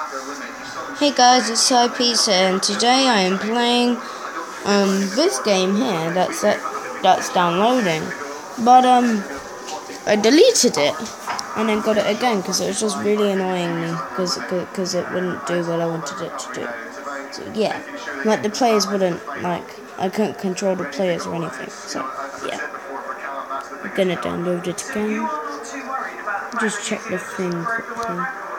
Hey guys, it's Pizza, and today I am playing um this game here that's that, that's downloading. But um I deleted it and then got it again because it was just really annoying me because because it wouldn't do what I wanted it to do. So yeah, like the players wouldn't like I couldn't control the players or anything. So yeah, I'm gonna download it again. Just check the thing quickly.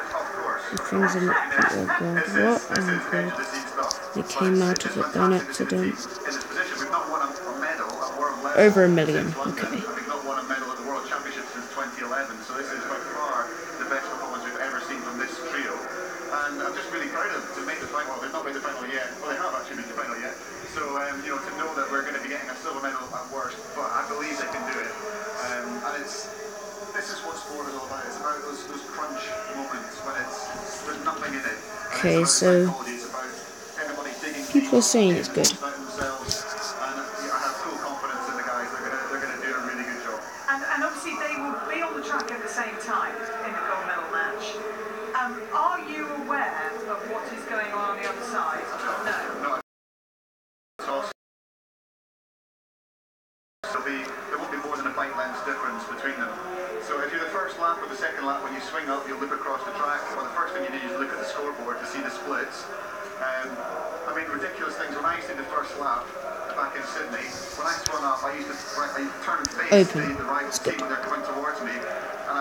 The things in it. Oh god, what? Oh god. They came out of it by an accident. Over a million, okay. and I'm just really proud of them to make the final. They've not made the final yet. Well, they have actually made the final yet. So, um, you know, to know that we're going to be getting a silver medal at worst, but I believe they can do it. Um, and it's this is what sport is all about. It's about those, those crunch Okay, so people are saying it's good. And, obviously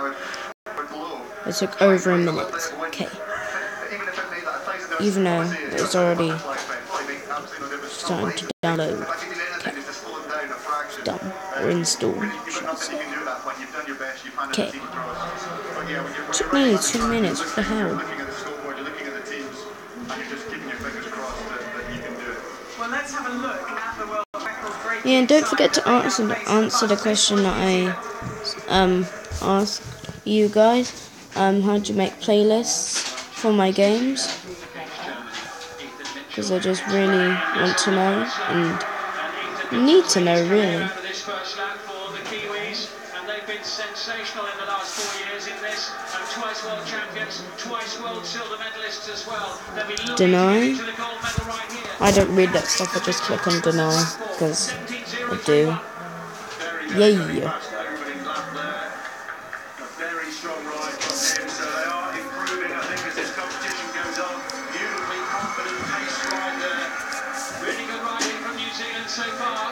would, would blow. It took over a minute. Okay. Even though it's already starting to download. Okay. Done. Or install. Okay. Took nearly two minutes. What the hell? Yeah, and don't forget to answer answer the question that I um asked you guys. Um, how do you make playlists for my games? Because I just really want to know and need to know really. sensational in the last four years in this, and twice world champions, twice world silver medalists as well. Deny. I don't read that stuff. I just click on deny because I do. Yeah. so far, and it's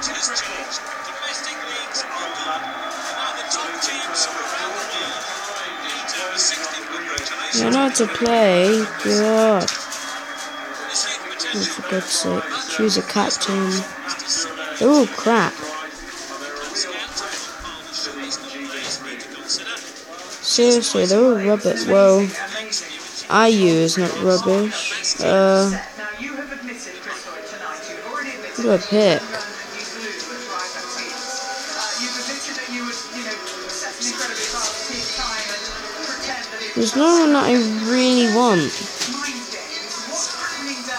are the lead to changed. Domestic leagues are done, and now the top teams around the world need to have a 60 congratulations. You're not to play, God. Oh, for God's sake, choose a captain. Oh crap. Seriously, they're all rubbish. Well, IU is not rubbish. Uh, who do I pick? There's no one that I really want.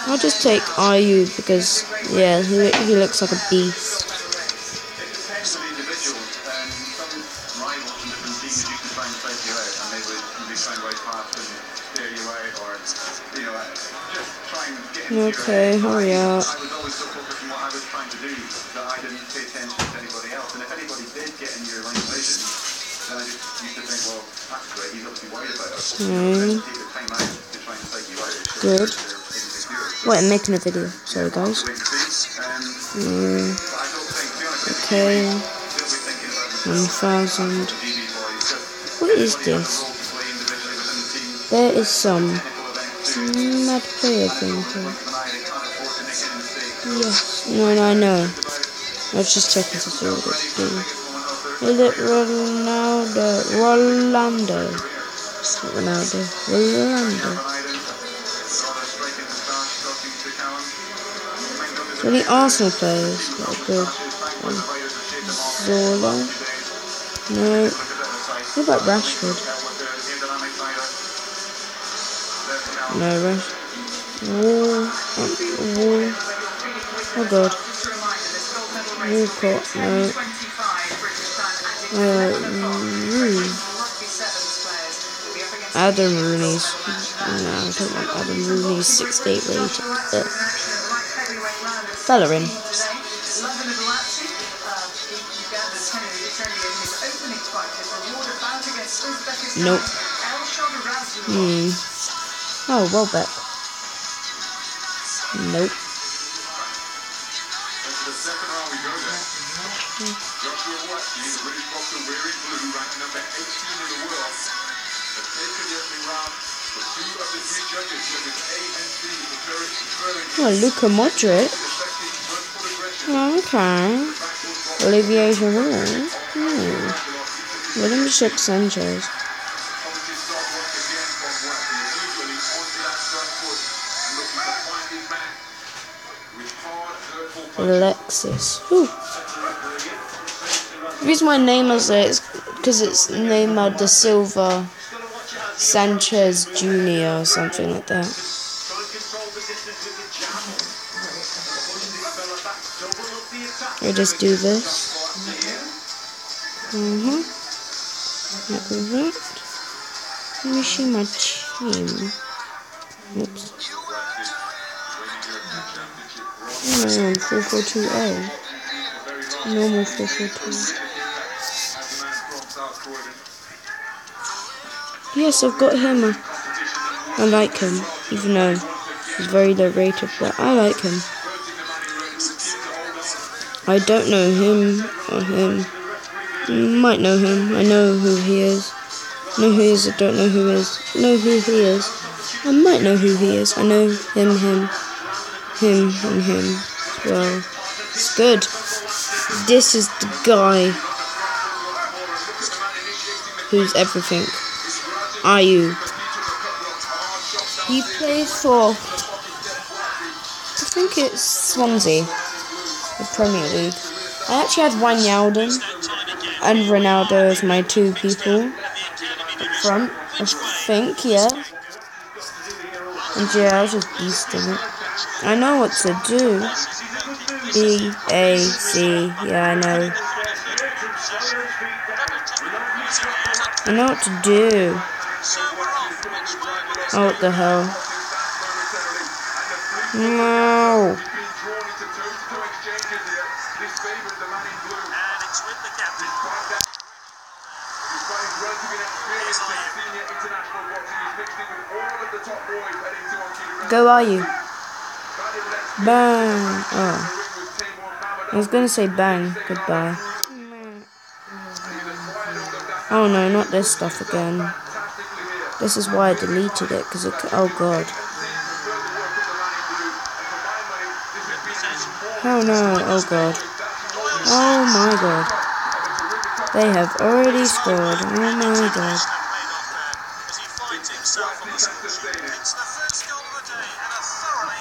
I'll just take IU because, yeah, he, he looks like a beast. Okay, hurry up. I was always so focused on what I was trying to do that I didn't pay attention to anybody else. And if anybody did get in your Mm. Good. Wait, I'm making a video. Sorry, guys. Mm. Okay. 1000. What is this? There is some mad player thing here. Yes. No, no, I know. I was just checking to see what it's doing. Is it Ronaldo? Rolando. Ronaldo. Rolando. So Arsenal players are good. Um, Zola. No. What about Rashford? No, Rush. Wall. Uh, wall. Oh god. Walcott, no. Uh. Adam Rooney's. No, I don't want Adam Rooney's 68 rating. Uh, Bellerin. Nope. Hmm. Oh, Welbeck. Nope. Into blue, number 18 in the world, two of the three judges, A and preferring Oh, Luka Modric. aggression. Okay. Olivier Giroud. Hmm. William Ship Sanchez. Alexis. Whew. The reason why say it's because it's Neymar da Silva Sanchez Jr. or something like that. We just do this. Mm-hmm. Like that. Let me see my team. Oops. I'm 442A. Normal 442. Yes, I've got him. I like him, even though he's very low rated, but I like him. I don't know him or him. Might know him. I know who he is. Know who he is. I don't know who he is. Know who he is. I might know who he is. I know him, him, him, and him well. It's good. This is the guy who's everything. Are you? He plays for. I think it's Swansea, the Premier League. I actually had Wijnaldum and Ronaldo as my two people up front. I think, yeah. And yeah, I was just beasting it. I know what to do. B A C. Yeah, I know. I know what to do. Oh, what the hell? No. Go are you? Bang. Oh. I was gonna say bang. Goodbye. Oh no, not this stuff again. This is why I deleted it, because it. Oh god. Oh no, oh god. Oh my god. They have already scored. Oh my god.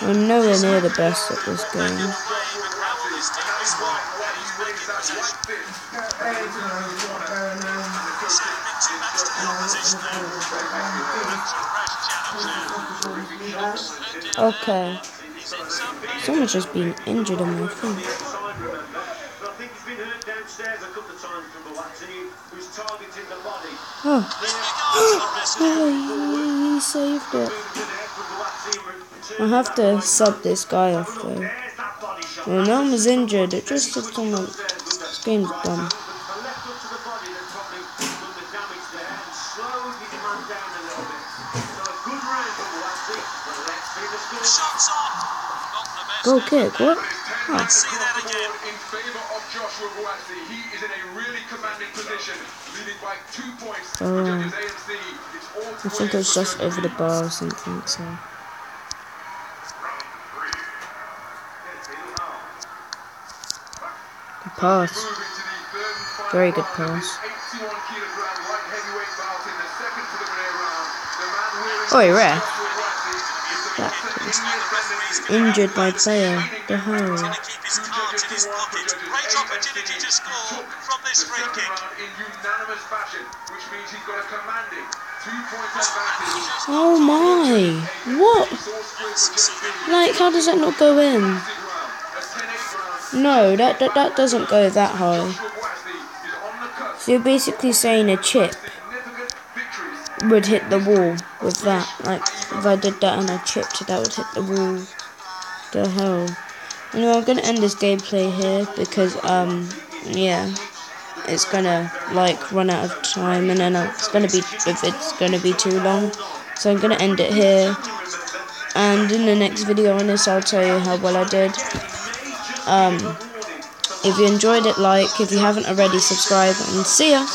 I'm nowhere near the best at this game. Okay. Someone's just been injured on my body. Oh. he saved it. I have to sub this guy off though. Body. Well, no one was injured. It just took someone. This game's done. Oh, Go kick. What? Oh. See in favour of Joshua Buatsi. He is in a really commanding position, leading by two points Oh. for judges A and C. It's all I think it was just over the bar or something. So. Good pass. Very good pass. Oi, ref. Injured by player. The hell. Going to keep his cards in his pocket. Great opportunity to score from this free in unanimous fashion, which means he's got a commanding Oh my! What? Like, how does that not go in? No, that, that, that doesn't go that high. So you're basically saying a chip would hit the wall with that. Like, if I did that and I tripped, it that would hit the wall. The hell. Anyway, I'm gonna end this gameplay here because, um, yeah, it's gonna like run out of time, and then it's gonna be if it's gonna be too long. So I'm gonna end it here. And in the next video on this, I'll tell you how well I did. Um, if you enjoyed it, like. If you haven't already, subscribe. And see ya.